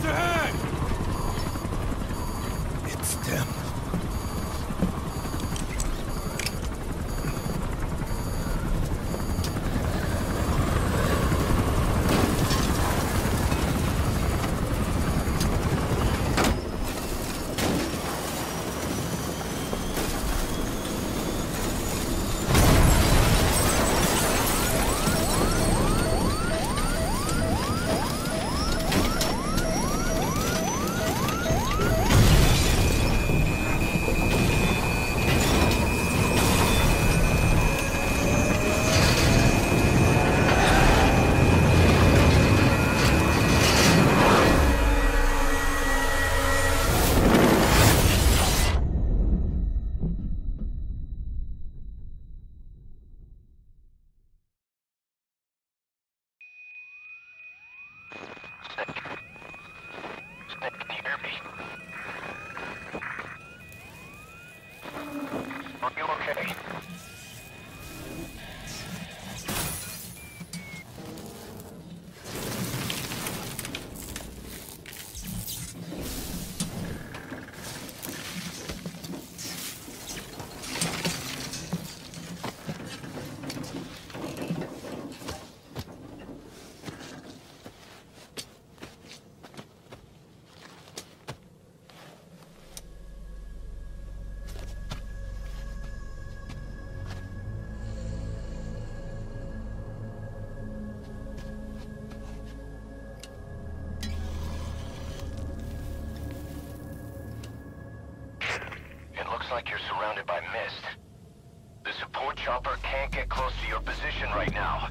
Scouts ahead! Are looks like you're surrounded by mist. The support chopper can't get close to your position right now.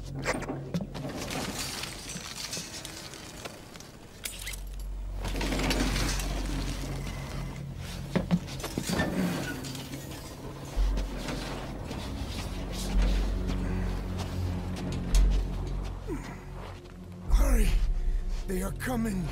Hurry! They are coming!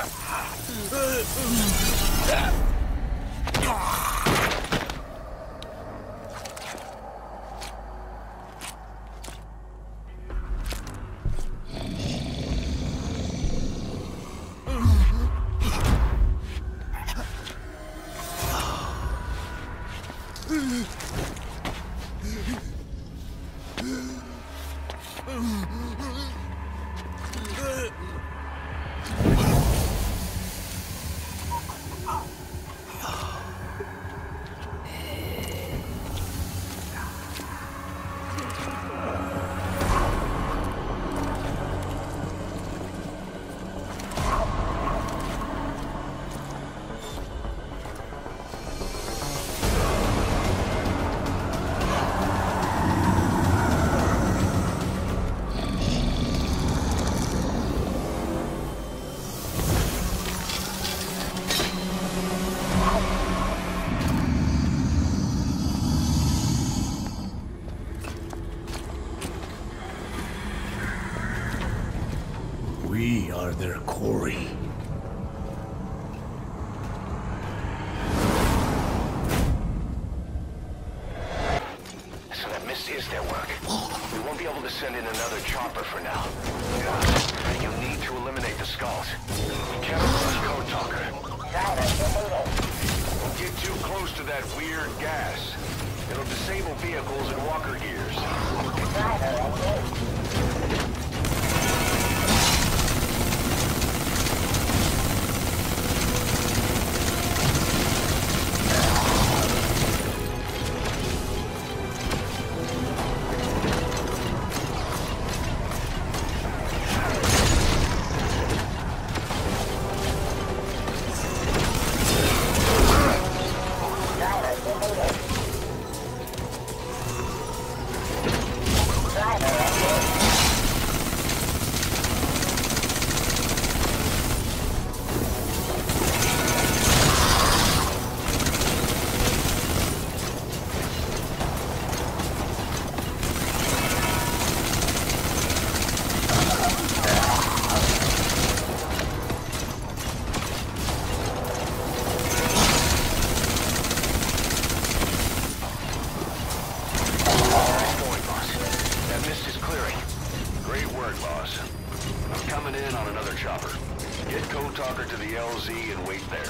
Ah! Their quarry. So that mist is their work. We won't be able to send in another chopper for now. You need to eliminate the skulls. The code talker. Don't get too close to that weird gas. It'll disable vehicles and walker gears. Word, boss. I'm coming in on another chopper. Get Code Talker to the LZ and wait there.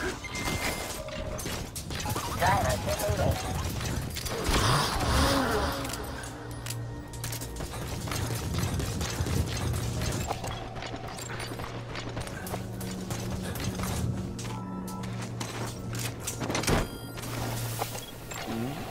Subject